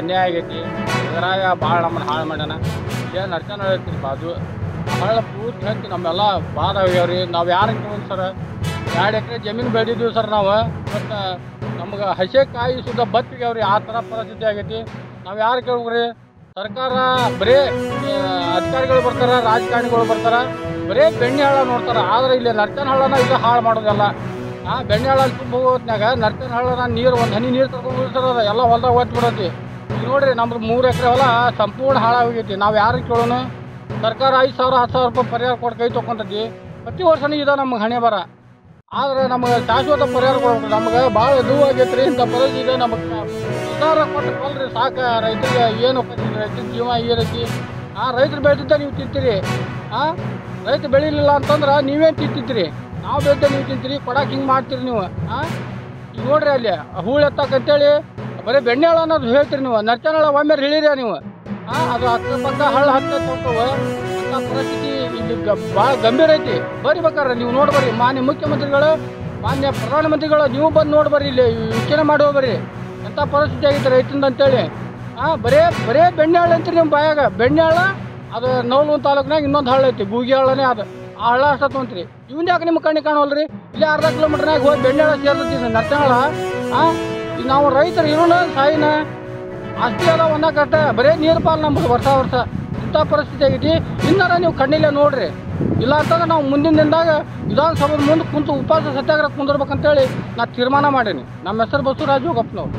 ಅನ್ಯಾಯ ಆಗೈತಿ. ಇದರಾಗ ಭಾಳ ನಮ್ಮನ್ನು ಹಾಳು ಮಾಡ್ಯಾನ. ಏನು ನಡ್ಕೊಂಡು ಹೇಳ್ತೀರಿ ಬಾಜು ಭಾಳ ಪೂರ್ತಿ ಹತ್ತಿ ನಮ್ಮೆಲ್ಲ ಬಾದ ಆಗ್ಯಾವ್ರಿ ನಾವು ಯಾರು ಕೇಳಿ ಸರ್? ಎರಡು ಎಕರೆ ಜಮೀನು ಬೆಳೆದಿದ್ದೀವಿ ಸರ್ ನಾವು. ಮತ್ತು ನಮ್ಗೆ ಹಸೆ ಕಾಯಿ ಸುದ್ದ ಬತ್ತಿಗ್ಯಾವ್ರಿ. ಆ ಥರ ಪರಿಸ್ಥಿತಿ ಆಗೈತಿ. ನಾವು ಯಾರು ಕೇಳ್ಬೇಕ್ರಿ? ಸರ್ಕಾರ ಬರೀ ಅಧಿಕಾರಿಗಳು ಬರ್ತಾರೆ, ರಾಜಕಾರಣಿಗಳು ಬರ್ತಾರೆ. ಬರೀ ಬೆಣ್ಣೆ ಹಳ್ಳ ನೋಡ್ತಾರೆ. ಆದರೆ ಇಲ್ಲಿ ನರ್ಚನ ಹಳ್ಳನ ಇದು ಹಾಳು ಮಾಡೋದಲ್ಲ. ಆ ಬೆಣ್ಣೆ ಹಳ್ಳ ತುಂಬ ನರ್ತನ ಹಳ್ಳ ನೀರು, ಒಂದು ಹನಿ ನೀರು ತಗೊಂಡು ಉಳಿಸ್ತಾರ ಎಲ್ಲ ಹೊಲ್ದಾಗ ಒತ್ತು ಬಿಡತ್ತಿ. ನೋಡ್ರಿ, ನಮ್ದು ಮೂರು ಎಕರೆ ಹೊಲ ಸಂಪೂರ್ಣ ಹಾಳಾಗೋಗೈತಿ ನಾವು ಯಾರಿಗೆ ಕೇಳೋಣ ಸರ್ಕಾರ ಐದು ಸಾವಿರ, ಹತ್ತು ಸಾವಿರ ರೂಪಾಯಿ ಪರಿಹಾರ ಕೊಟ್ಟು ಕೈ ತೊಗೊಂತೈತಿ ಪ್ರತಿ ವರ್ಷನೂ ಇದೆ ನಮ್ಗೆ ಹಣೆ ಬರ. ಆದ್ರೆ ನಮಗೆ ಶಾಶ್ವತ ಪರಿಹಾರ ಕೊಡ್ಬೇಕು. ನಮ್ಗೆ ಭಾಳ ಆಗೈತೆ ರೀ ಇಂಥ ಪರಿಸ್ಥಿತಿ ಇದೆ ನಮಗೆ ಸುಧಾರ ಕೊಟ್ಟು ಕೊಲ್ರಿ ಸಾಕು. ರೈತರಿಗೆ ಏನು ರೈತರ ಜೀವ ಏನೈತಿ ಆ ರೈತರು ಬೆಳೆದಿದ್ದ ನೀವು ತಿಂತೀರಿ. ಆ? ರೈತ ಬೆಳಿಲಿಲ್ಲ ಅಂತಂದ್ರೆ ನೀವೇನು ತಿಂತಿದ್ರಿ? ನಾವು ಬೆಳೆದ ನೀವು ತಿಂತೀರಿ ಕೊಡಕ್ಕೆ ಹಿಂಗೆ ಮಾಡ್ತೀರಿ ನೀವು ಹಾಂ ನೋಡ್ರಿ ಅಲ್ಲಿ ಹೂಳು ಎತ್ತಕ್ಕಂತೇಳಿ ಬರೀ ಬೆಣ್ಣೆ ಹಳ ಅನ್ನೋದು ಹೇಳ್ತೀರಿ ನೀವು ನರ್ಚನಳ ಒಮ್ಮೆ ಹೇಳಿರಿ ನೀವು ಹಾಂ ಅದು ಅಕ್ಕಪಕ್ಕ ಹಳ್ಳ ಹತ್ತ ಹೋಗ್ತವೆ ಅಂತ ಪರಿಸ್ಥಿತಿ ಇಲ್ಲಿ ಭಾಳ ಗಂಭೀರ ಐತಿ. ಬರ್ರಿ ಬೇಕಾರೆ ನೀವು ನೋಡ್ಬರ್ರಿ, ಮಾನ್ಯ ಮುಖ್ಯಮಂತ್ರಿಗಳು, ಮಾನ್ಯ ಪ್ರಧಾನಮಂತ್ರಿಗಳು, ನೀವು ಬಂದು ನೋಡ್ಬರ್ರಿ ಇಲ್ಲಿ ಯೋಚನೆ ಮಾಡಿ ಹೋಗ್ಬರ್ರಿ ಎಂಥ ಪರಿಸ್ಥಿತಿ ಆಗೈತೆ ರೈತಂದ ಅಂತೇಳಿ ಹಾಂ ಬರೇ ಬರೇ ಬೆಣ್ಣೆ ಅಂತೀರಿ ನಿಮ್ಮ ಬಾಯಾಗ, ಬೆಣ್ಣೆ ಅದು ನವಲೂನ್ ತಾಲೂಕಿನಾಗ ಇನ್ನೊಂದು ಹಳ್ಳ ಐತಿ, ಗೂಗಿ ಹಳ್ಳನೇ ಅದು. ಹಳ್ಳ ಅಷ್ಟ ಇವನ್ ಯಾಕೆ ನಿಮ್ಮ ಕಣ್ಣಿ ಕಾಣವಲ್ರಿ? ಇಲ್ಲಿ ಅರ್ಧ ಕಿಲೋಮೀಟರ್ನಾಗ ಹೋಗಿ ಬೆಣ್ಣೆ ಸೇರ್ತೀನಿ ನರ್ತಹಳ್ಳ ಆ? ಈಗ ನಾವು ರೈತರು ಇರೋಣ ಸಾಯಿನ. ಅಷ್ಟೇ ಅಲ್ಲ, ಒಂದ ಕಟ್ಟ ಬರೇ ನೀರು ಪಾಲ್ ನಮ್ಗೆ ವರ್ಷ ವರ್ಷ. ಇಂಥ ಪರಿಸ್ಥಿತಿ ಆಗೈತಿ. ಇನ್ನಾರ ನೀವು ಕಣ್ಣಿಲ್ಲ ನೋಡ್ರಿ. ಇಲ್ಲ ಅಂತಂದ್ರೆ ನಾವು ಮುಂದಿನ ದಿನದಾಗ ವಿಧಾನಸಭೆ ಮುಂದೆ ಕುಂತು ಉಪವಾಸ ಸತ್ಯಾಗ್ರಹ ಕುಂದಿರ್ಬೇಕಂತೇಳಿ ನಾ ತೀರ್ಮಾನ ಮಾಡೀನಿ. ನಮ್ಮ ಹೆಸರು ಬಸವರಾಜ್ ಹೋಗಪ್ಪನವ್ರು.